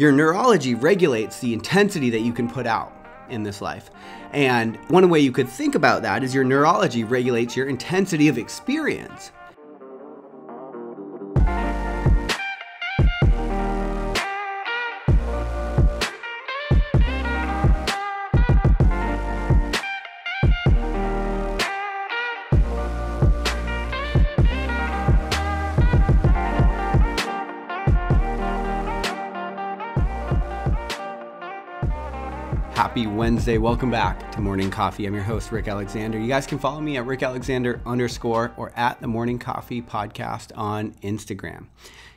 Your neurology regulates the intensity that you can put out in this life. And one way you could think about that is your neurology regulates your intensity of experience. Happy Wednesday. Welcome back to Morning Coffee. I'm your host, Rick Alexander. You guys can follow me at Rick Alexander underscore or at the Morning Coffee podcast on Instagram.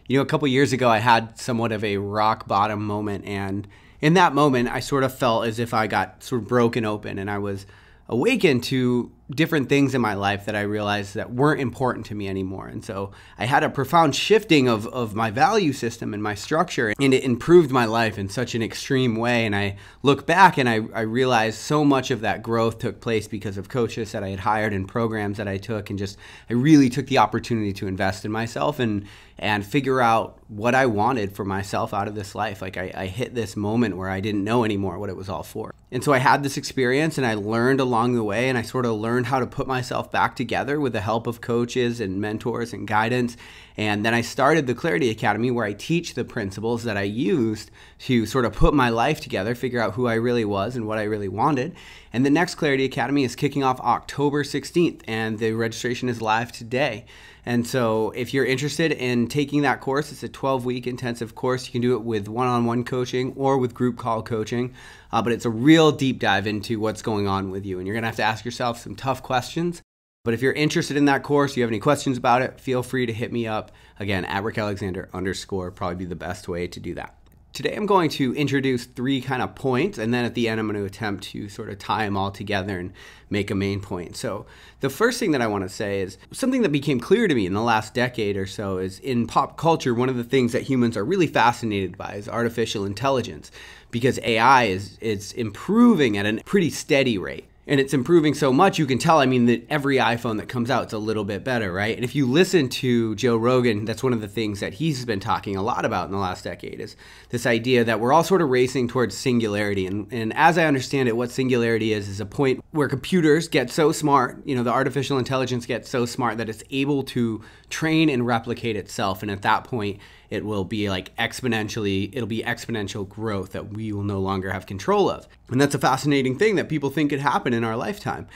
You know, a couple years ago, I had somewhat of a rock bottom moment. And in that moment, I sort of felt as if I got sort of broken open and I was awakened to different things in my life that I realized that weren't important to me anymore. And so I had a profound shifting of, of my value system and my structure, and it improved my life in such an extreme way. And I look back and I, I realized so much of that growth took place because of coaches that I had hired and programs that I took, and just I really took the opportunity to invest in myself and and figure out what I wanted for myself out of this life. Like I, I hit this moment where I didn't know anymore what it was all for. And so I had this experience and I learned along the way and I sort of learned learned how to put myself back together with the help of coaches and mentors and guidance. And then I started the Clarity Academy where I teach the principles that I used to sort of put my life together, figure out who I really was and what I really wanted. And the next Clarity Academy is kicking off October 16th, and the registration is live today. And so, if you're interested in taking that course, it's a 12 week intensive course. You can do it with one on one coaching or with group call coaching. Uh, but it's a real deep dive into what's going on with you. And you're going to have to ask yourself some tough questions. But if you're interested in that course, you have any questions about it, feel free to hit me up. Again, at Rick Alexander underscore, probably be the best way to do that. Today I'm going to introduce three kind of points, and then at the end I'm going to attempt to sort of tie them all together and make a main point. So the first thing that I want to say is something that became clear to me in the last decade or so is in pop culture, one of the things that humans are really fascinated by is artificial intelligence because AI is, is improving at a pretty steady rate and it's improving so much you can tell i mean that every iphone that comes out is a little bit better right? And if you listen to joe rogan that's one of the things that he's been talking a lot about in the last decade is this idea that we're all sort of racing towards singularity. And, and as i understand it what singularity is is a point where computers get so smart you know the artificial intelligence gets so smart that it's able to train and replicate itself. And at that point it will be like exponentially, it'll be exponential growth that we will no longer have control of. And that's a fascinating thing that people think could happen in our lifetime.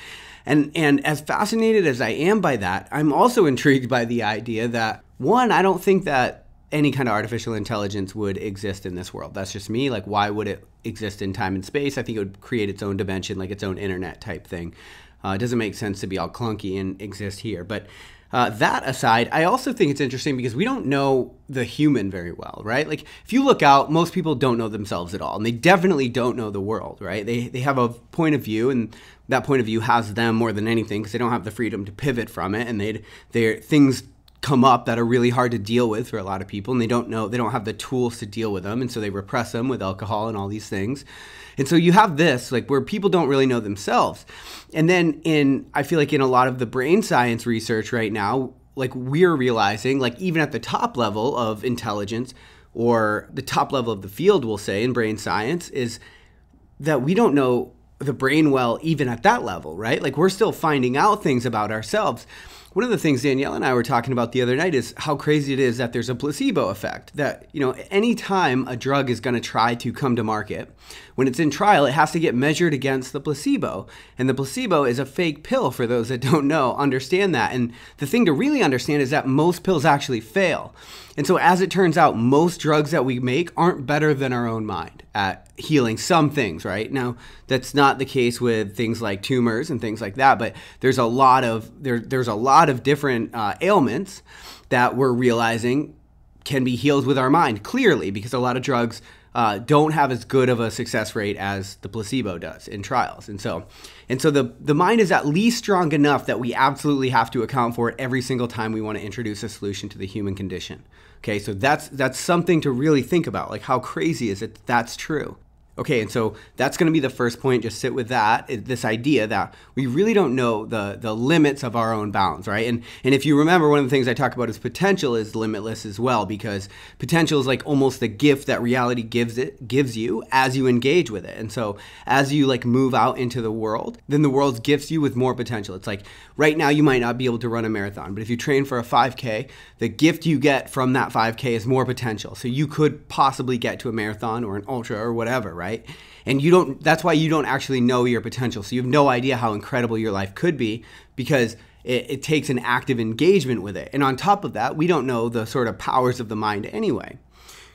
And, and as fascinated as I am by that, I'm also intrigued by the idea that one, I don't think that any kind of artificial intelligence would exist in this world. That's just me. Like, why would it exist in time and space? I think it would create its own dimension, like its own internet type thing. Uh, it doesn't make sense to be all clunky and exist here. But uh, that aside, I also think it's interesting because we don't know the human very well, right? Like if you look out, most people don't know themselves at all, and they definitely don't know the world, right? They they have a point of view, and that point of view has them more than anything because they don't have the freedom to pivot from it, and they they things come up that are really hard to deal with for a lot of people, and they don't know they don't have the tools to deal with them, and so they repress them with alcohol and all these things. And so you have this, like where people don't really know themselves. And then in, I feel like in a lot of the brain science research right now, like we're realizing, like even at the top level of intelligence or the top level of the field, we'll say in brain science, is that we don't know the brain well even at that level, right? Like we're still finding out things about ourselves. One of the things Danielle and I were talking about the other night is how crazy it is that there's a placebo effect. That, you know, anytime a drug is going to try to come to market, when it's in trial, it has to get measured against the placebo. And the placebo is a fake pill for those that don't know, understand that. And the thing to really understand is that most pills actually fail. And so, as it turns out, most drugs that we make aren't better than our own mind at healing some things, right? Now, that's not the case with things like tumors and things like that, but there's a lot of there, there's a lot of different uh, ailments that we're realizing can be healed with our mind clearly because a lot of drugs uh, don't have as good of a success rate as the placebo does in trials. And so, and so the, the mind is at least strong enough that we absolutely have to account for it every single time we want to introduce a solution to the human condition. Okay, so that's that's something to really think about. Like how crazy is it that that's true? Okay, and so that's going to be the first point. Just sit with that. This idea that we really don't know the the limits of our own bounds, right? And and if you remember, one of the things I talk about is potential is limitless as well, because potential is like almost the gift that reality gives it gives you as you engage with it. And so as you like move out into the world, then the world gifts you with more potential. It's like right now you might not be able to run a marathon, but if you train for a 5K, the gift you get from that 5K is more potential. So you could possibly get to a marathon or an ultra or whatever, right? Right? And you don't that's why you don't actually know your potential. So you have no idea how incredible your life could be because it, it takes an active engagement with it. And on top of that, we don't know the sort of powers of the mind anyway.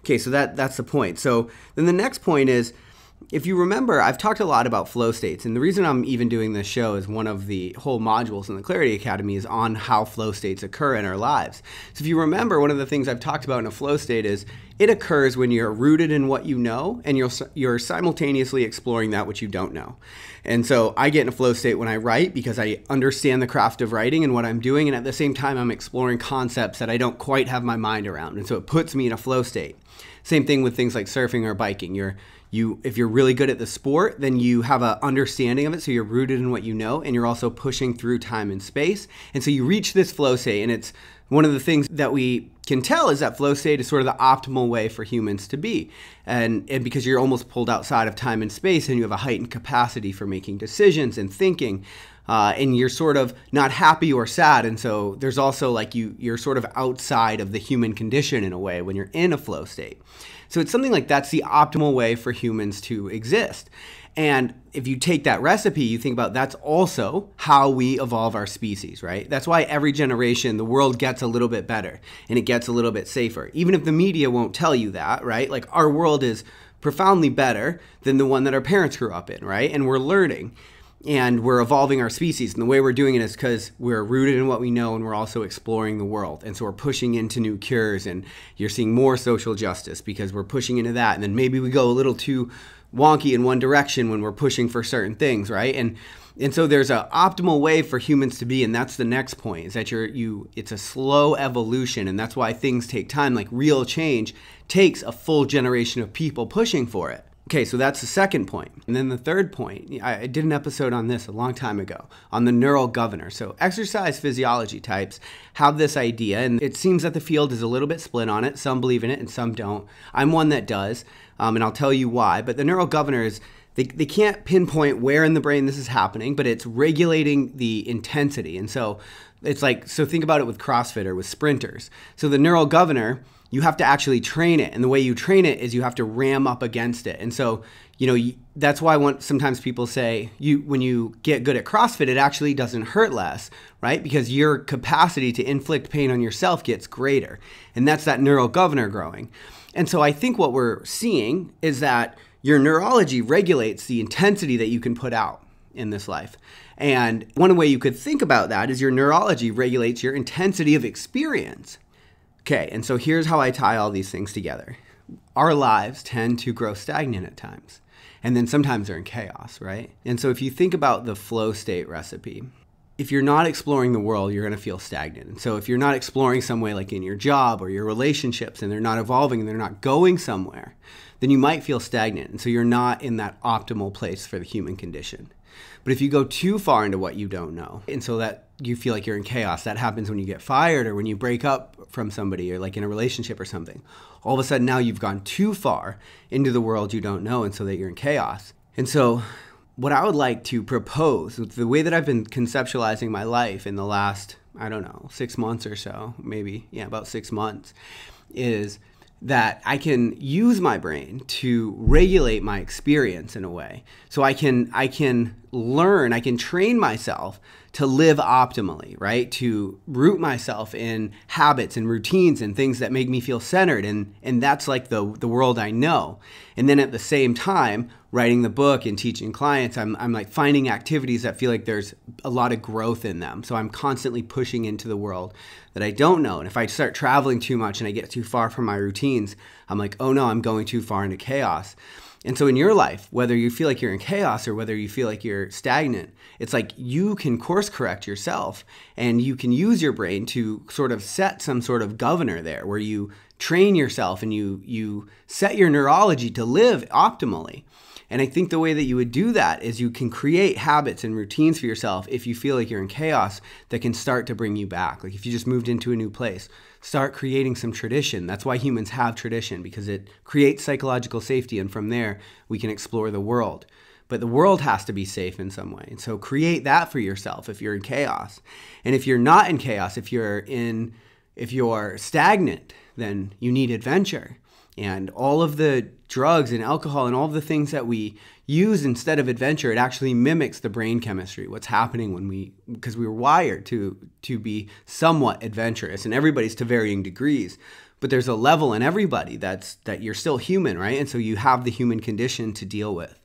Okay, so that that's the point. So then the next point is if you remember, I've talked a lot about flow states, and the reason I'm even doing this show is one of the whole modules in the Clarity Academy is on how flow states occur in our lives. So if you remember, one of the things I've talked about in a flow state is it occurs when you're rooted in what you know and you're you're simultaneously exploring that which you don't know. And so I get in a flow state when I write because I understand the craft of writing and what I'm doing, and at the same time I'm exploring concepts that I don't quite have my mind around, and so it puts me in a flow state. Same thing with things like surfing or biking. You're you if you're really good at the sport then you have an understanding of it so you're rooted in what you know and you're also pushing through time and space. And so you reach this flow state and it's one of the things that we can tell is that flow state is sort of the optimal way for humans to be. And, and because you're almost pulled outside of time and space and you have a heightened capacity for making decisions and thinking uh, and you're sort of not happy or sad. And so there's also like you you're sort of outside of the human condition in a way when you're in a flow state so it's something like that's the optimal way for humans to exist. And if you take that recipe, you think about that's also how we evolve our species, right? That's why every generation the world gets a little bit better and it gets a little bit safer. Even if the media won't tell you that, right? Like our world is profoundly better than the one that our parents grew up in, right? And we're learning and we're evolving our species. And the way we're doing it is because we're rooted in what we know and we're also exploring the world. And so we're pushing into new cures, and you're seeing more social justice because we're pushing into that. And then maybe we go a little too wonky in one direction when we're pushing for certain things, right? And and so there's an optimal way for humans to be, and that's the next point: is that you're you. It's a slow evolution, and that's why things take time. Like real change takes a full generation of people pushing for it. Okay, so that's the second point. And then the third point, I did an episode on this a long time ago on the neural governor. So, exercise physiology types have this idea, and it seems that the field is a little bit split on it. Some believe in it and some don't. I'm one that does, um, and I'll tell you why. But the neural governor is they, they can't pinpoint where in the brain this is happening, but it's regulating the intensity. And so, it's like, so think about it with CrossFit or with sprinters. So, the neural governor you have to actually train it. And the way you train it is you have to ram up against it. And so, you know, that's why sometimes people say you when you get good at CrossFit, it actually doesn't hurt less, right? Because your capacity to inflict pain on yourself gets greater. And that's that neural governor growing. And so I think what we're seeing is that your neurology regulates the intensity that you can put out in this life. And one way you could think about that is your neurology regulates your intensity of experience. Okay, and so here's how I tie all these things together. Our lives tend to grow stagnant at times, and then sometimes they're in chaos, right? And so if you think about the flow state recipe, if you're not exploring the world, you're going to feel stagnant. And so if you're not exploring some way like in your job or your relationships and they're not evolving and they're not going somewhere, then you might feel stagnant. And so you're not in that optimal place for the human condition. But if you go too far into what you don't know, and so that you feel like you're in chaos, that happens when you get fired or when you break up from somebody or like in a relationship or something. All of a sudden now you've gone too far into the world you don't know, and so that you're in chaos. And so, what I would like to propose, the way that I've been conceptualizing my life in the last, I don't know, six months or so, maybe, yeah, about six months, is that I can use my brain to regulate my experience in a way. So I can I can learn, I can train myself to live optimally, right? To root myself in habits and routines and things that make me feel centered and and that's like the the world I know. And then at the same time, writing the book and teaching clients, I'm I'm like finding activities that feel like there's a lot of growth in them. So I'm constantly pushing into the world that I don't know. And if I start traveling too much and I get too far from my routines, I'm like, "Oh no, I'm going too far into chaos." And so in your life, whether you feel like you're in chaos or whether you feel like you're stagnant, it's like you can course correct yourself and you can use your brain to sort of set some sort of governor there where you train yourself and you you set your neurology to live optimally. And I think the way that you would do that is you can create habits and routines for yourself if you feel like you're in chaos that can start to bring you back. Like if you just moved into a new place, start creating some tradition. That's why humans have tradition because it creates psychological safety. And from there, we can explore the world. But the world has to be safe in some way. And so create that for yourself if you're in chaos. And if you're not in chaos, if you're in if you're stagnant, then you need adventure and all of the drugs and alcohol and all of the things that we use instead of adventure it actually mimics the brain chemistry what's happening when we because we were wired to to be somewhat adventurous and everybody's to varying degrees. But there's a level in everybody that's that you're still human right? And so you have the human condition to deal with.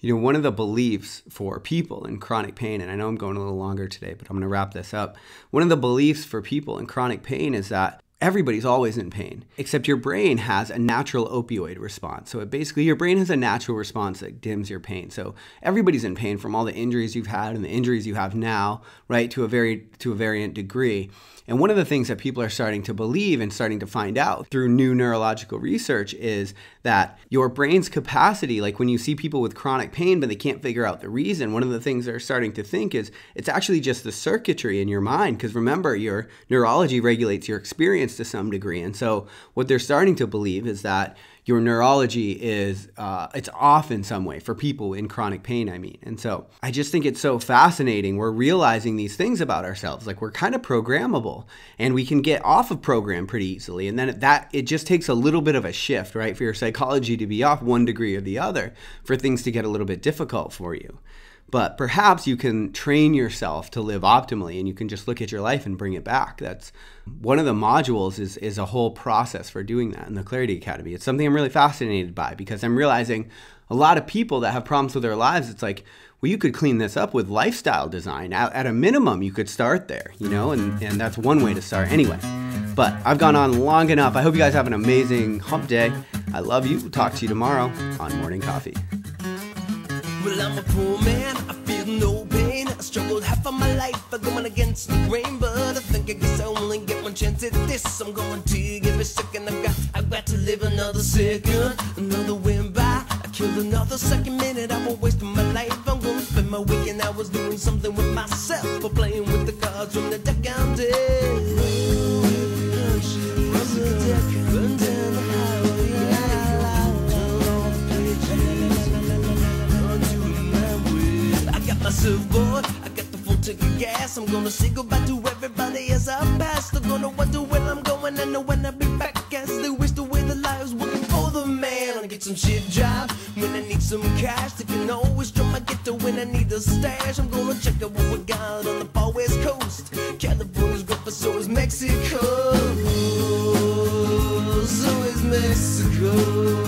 You know one of the beliefs for people in chronic pain and i know i'm going a little longer today but i'm going to wrap this up. One of the beliefs for people in chronic pain is that everybody's always in pain, except your brain has a natural opioid response. So basically, your brain has a natural response that dims your pain. So everybody's in pain from all the injuries you've had and the injuries you have now, right, to a very to a variant degree. And one of the things that people are starting to believe and starting to find out through new neurological research is that your brain's capacity, like when you see people with chronic pain but they can't figure out the reason, one of the things they're starting to think is it's actually just the circuitry in your mind. Because remember, your neurology regulates your experience to some degree. And so what they're starting to believe is that your neurology is uh, it's off in some way for people in chronic pain i mean. And so i just think it's so fascinating. We're realizing these things about ourselves like we're kind of programmable and we can get off of program pretty easily and then that it just takes a little bit of a shift right for your psychology to be off one degree or the other for things to get a little bit difficult for you but perhaps you can train yourself to live optimally and you can just look at your life and bring it back. That's one of the modules is is a whole process for doing that in the clarity academy. It's something i'm really fascinated by because i'm realizing a lot of people that have problems with their lives it's like well you could clean this up with lifestyle design. At, a minimum you could start there you know and, and that's one way to start anyway. But i've gone on long enough. I hope you guys have an amazing hump day. I love you. Talk to you tomorrow on morning coffee well, I'm a poor man, I feel no pain. I struggled half of my life by going against the grain, but I think I guess I only get one chance at this. I'm going to give a second. I've got, I've got to live another second, another win by. I killed another second minute. I'm wasting my life. I'm gonna spend my weekend hours doing something with myself, or playing with the cards from the deck I'm dead. Gas. I'm gonna say goodbye to everybody as I pass. They're gonna wonder where I'm going and know when I'll be back. As they wish the way the lives working for the man. I get some shit job when I need some cash. They can always drum my ghetto when I need a stash. I'm gonna check out what we got on the far west coast. California's great, but so is Mexico. So is Mexico.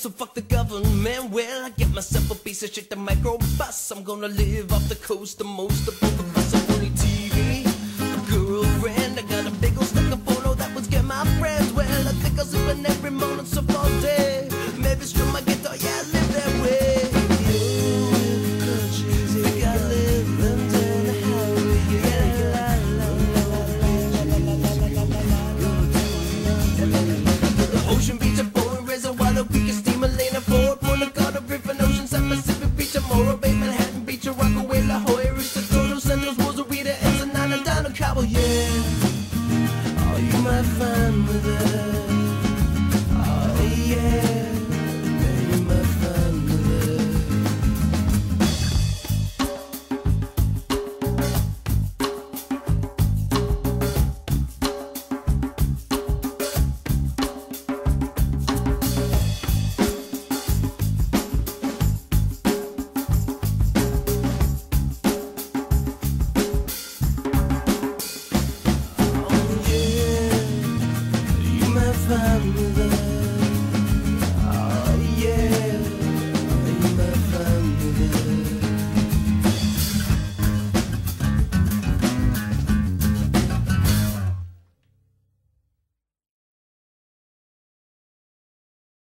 So fuck the government. Well, I get myself a piece of shit, the microbus. I'm gonna live off the coast, the most of both of us. I only TV, a girlfriend. I got a big old stack of photo that would scare my friends. Well, I think I'll sleep in every morning, so all day. Maybe strum my Point of Carter,